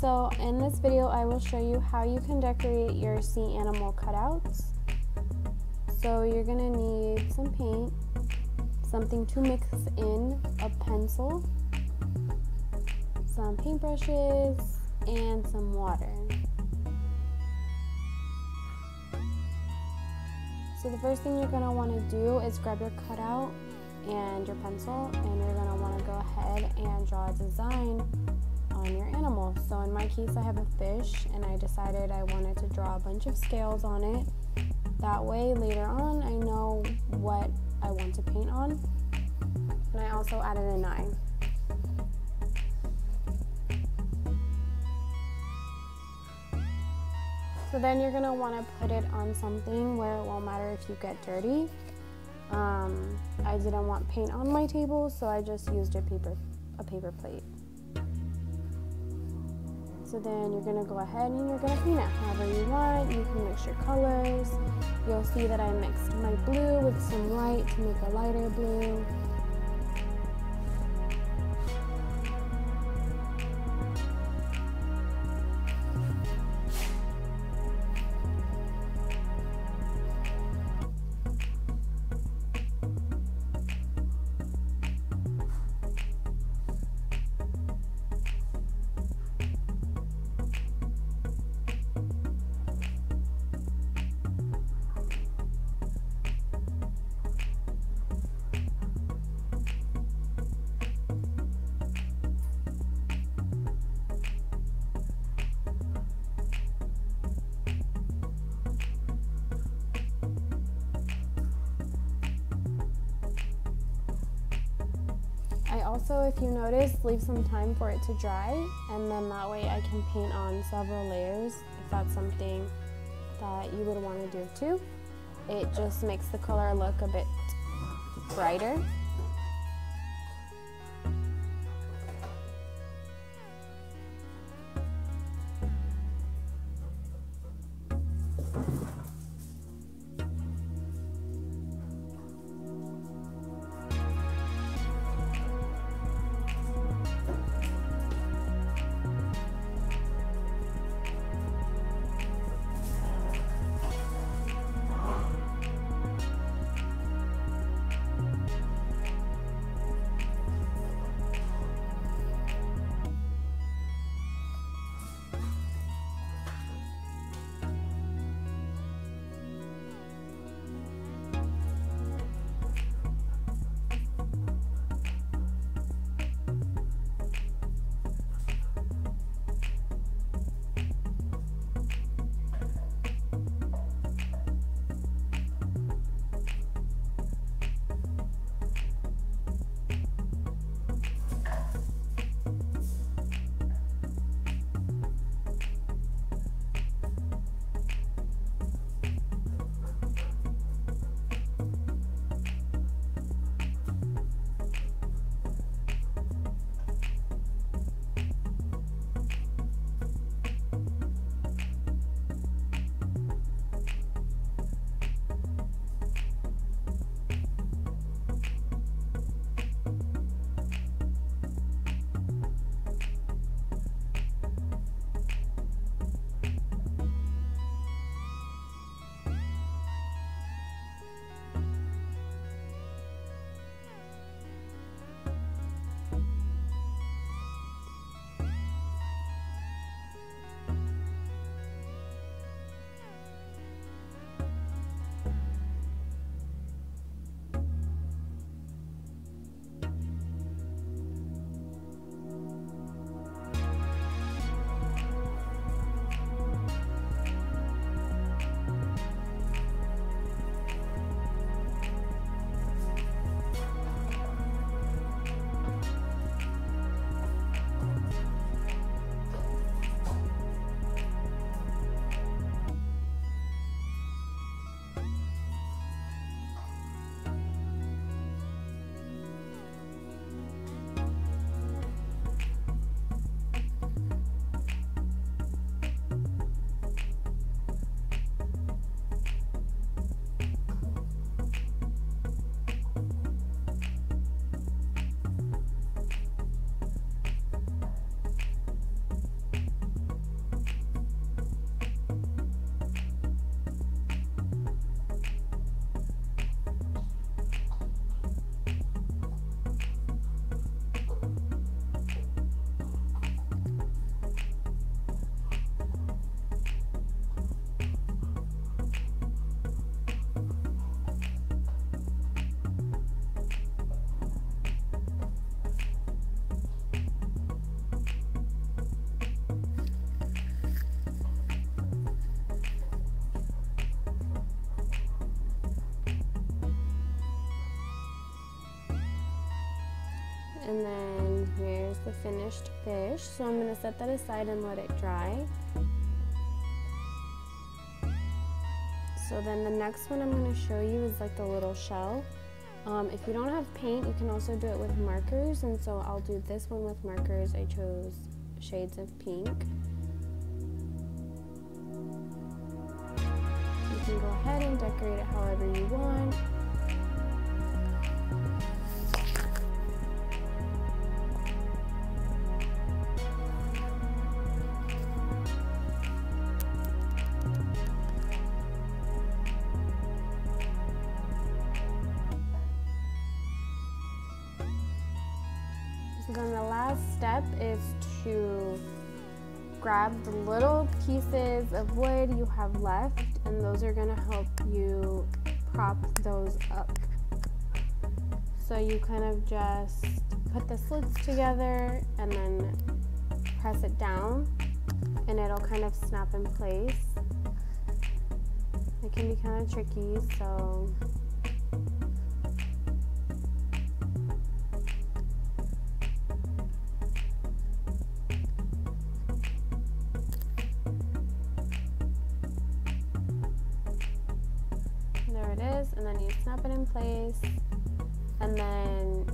So in this video I will show you how you can decorate your sea animal cutouts. So you're going to need some paint, something to mix in, a pencil, some paintbrushes, and some water. So the first thing you're going to want to do is grab your cutout and your pencil and you're going to want to go ahead and draw a design on your animal. So in my case I have a fish and I decided I wanted to draw a bunch of scales on it. That way later on I know what I want to paint on. And I also added an eye. So then you're gonna wanna put it on something where it won't matter if you get dirty. Um, I didn't want paint on my table, so I just used a paper, a paper plate. So then you're gonna go ahead and you're gonna paint it however you want. You can mix your colors. You'll see that I mixed my blue with some white to make a lighter blue. Also, if you notice, leave some time for it to dry and then that way I can paint on several layers if that's something that you would want to do too. It just makes the color look a bit brighter. And then here's the finished fish. So I'm gonna set that aside and let it dry. So then the next one I'm gonna show you is like the little shell. Um, if you don't have paint, you can also do it with markers. And so I'll do this one with markers. I chose shades of pink. You can go ahead and decorate it however you want. Then the last step is to grab the little pieces of wood you have left and those are gonna help you prop those up. So you kind of just put the slits together and then press it down and it'll kind of snap in place. It can be kind of tricky, so There it is, and then you snap it in place, and then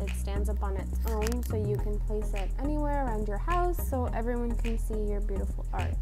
it stands up on its own so you can place it anywhere around your house so everyone can see your beautiful art.